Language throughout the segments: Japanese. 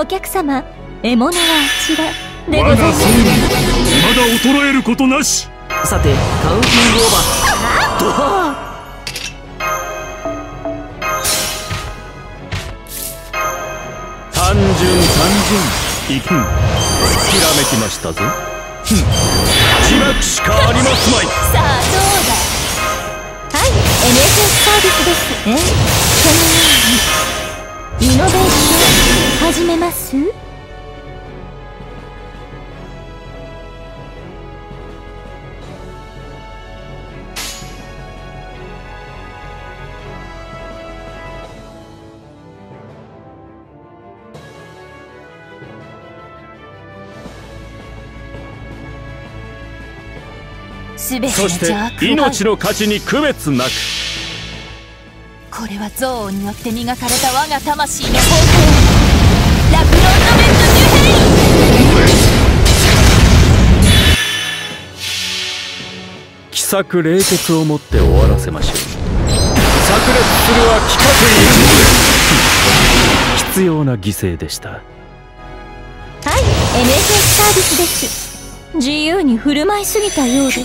お客様獲物はあちらでご我ざいます。がソウル未だ衰えることなし。さてカウンティングオーバー単純単純。いくん。ひらめきましたぞ。自爆しかありますまい。さあどうだ？はい NHS サービスですえそのようにイノベーション始めます？そして命の価値に区別なく。これは憎悪によって磨かれた我が魂の方向策冷血をもって終わらせましょう。炸裂するは規格に必要な犠牲でした。はい NHS サービスです。自由に振る舞いすぎたようです。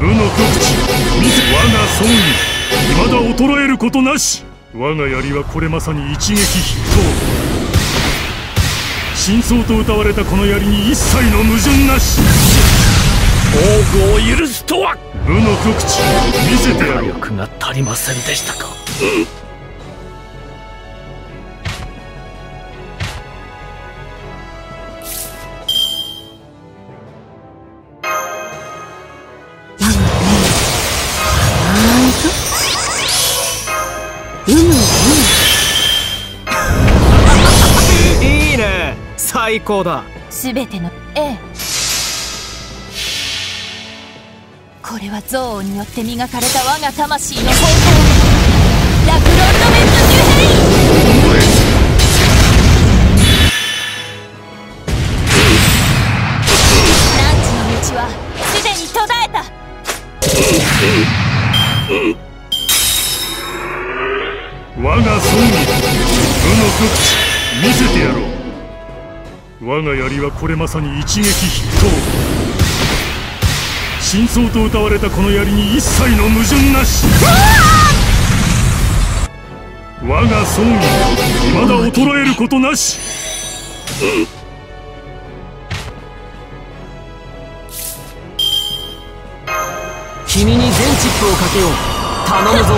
無の極地自我がソウル未だ衰えることなし。我が槍はこれまさに一撃必刀真相と謳われたこの槍に一切の矛盾なし。防具を許すとは。無の極地見せてや火ろう。力が足りませんでしたかいいね。最高だ。すべてのええ。これは憎悪によって磨かれた我が魂の方向ラクロンドメントニュヘ道はすでに途絶えた我がソウル無の極地見せてやろう。我が槍はこれまさに一撃必刀真相と謳われたこの槍に一切の矛盾なし。我がソウル未だ衰えることなし。君に全チップをかけよう。頼むぞ。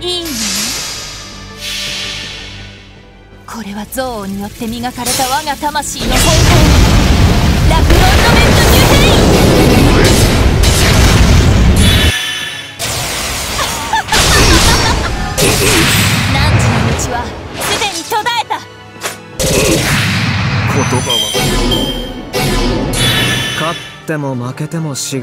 いいねこれは憎悪によって磨かれた我が魂の方向ラクロンドメントニュヘイ何時の道は。すでに途絶えた。言葉は。勝っても負けてもし